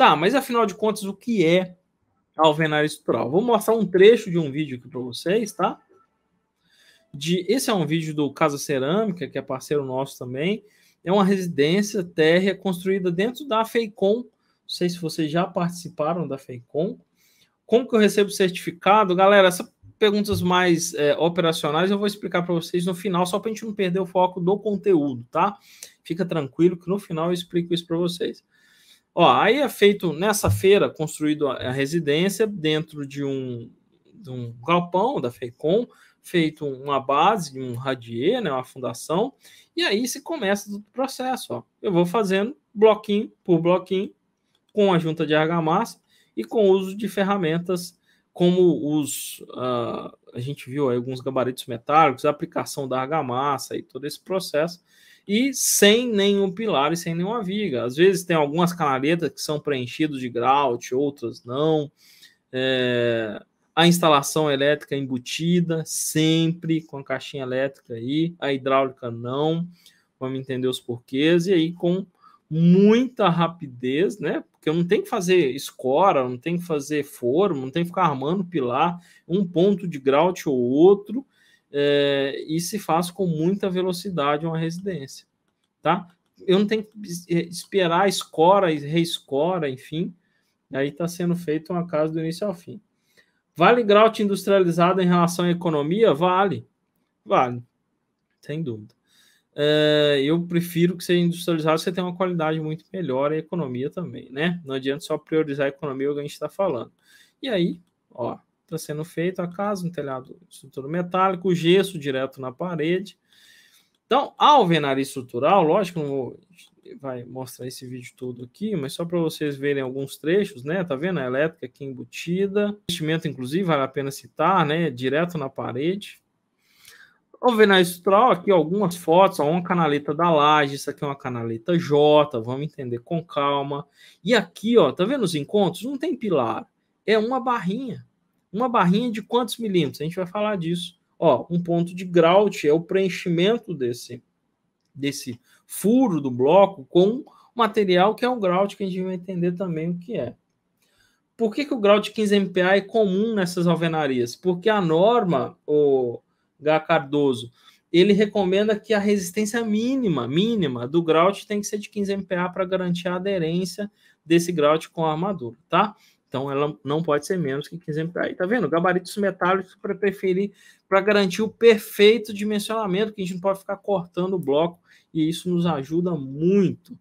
Tá, mas afinal de contas, o que é alvenaria estrutural? Vou mostrar um trecho de um vídeo aqui para vocês, tá? De, esse é um vídeo do Casa Cerâmica, que é parceiro nosso também. É uma residência térrea construída dentro da FEICOM. Não sei se vocês já participaram da FEICOM. Como que eu recebo certificado? Galera, essas perguntas mais é, operacionais eu vou explicar para vocês no final, só para a gente não perder o foco do conteúdo, tá? Fica tranquilo que no final eu explico isso para vocês. Ó, aí é feito nessa feira, construído a residência dentro de um, de um galpão da FEICOM, feito uma base, um radier, né, uma fundação, e aí se começa o processo. Ó. Eu vou fazendo bloquinho por bloquinho, com a junta de argamassa e com o uso de ferramentas como os. Uh, a gente viu aí alguns gabaritos metálicos, a aplicação da argamassa e todo esse processo, e sem nenhum pilar e sem nenhuma viga. Às vezes tem algumas canaletas que são preenchidas de grout, outras não. É, a instalação elétrica embutida, sempre com a caixinha elétrica aí, a hidráulica não, vamos entender os porquês, e aí com muita rapidez, né? Porque eu não tenho que fazer escora, não tenho que fazer forma, não tenho que ficar armando pilar, um ponto de grout ou outro, é, e se faz com muita velocidade uma residência, tá? Eu não tenho que esperar escora e reescora, enfim, aí está sendo feito uma casa do início ao fim. Vale grout industrializado em relação à economia? Vale. Vale. Sem dúvida. É, eu prefiro que seja industrializado, você tem uma qualidade muito melhor e economia também, né? Não adianta só priorizar a economia, o que a gente está falando. E aí, ó, está sendo feito a casa, um telhado estrutura metálico, gesso direto na parede. Então, a alvenaria estrutural, lógico, não vou vai mostrar esse vídeo todo aqui, mas só para vocês verem alguns trechos, né? Tá vendo a elétrica aqui embutida, investimento inclusive vale a pena citar, né? Direto na parede. Na estrutural aqui algumas fotos, ó, uma canaleta da laje, isso aqui é uma canaleta J, vamos entender com calma. E aqui, ó, tá vendo os encontros? Não tem pilar, é uma barrinha. Uma barrinha de quantos milímetros? A gente vai falar disso. Ó, um ponto de grout é o preenchimento desse desse furo do bloco com material que é o grout, que a gente vai entender também o que é. Por que, que o grout 15 MPa é comum nessas alvenarias? Porque a norma, o H. Cardoso, ele recomenda que a resistência mínima, mínima do grout tem que ser de 15 MPa para garantir a aderência desse grout com a armadura, tá? Então ela não pode ser menos que 15 MPa. Tá vendo? Gabaritos metálicos para preferir para garantir o perfeito dimensionamento, que a gente não pode ficar cortando o bloco e isso nos ajuda muito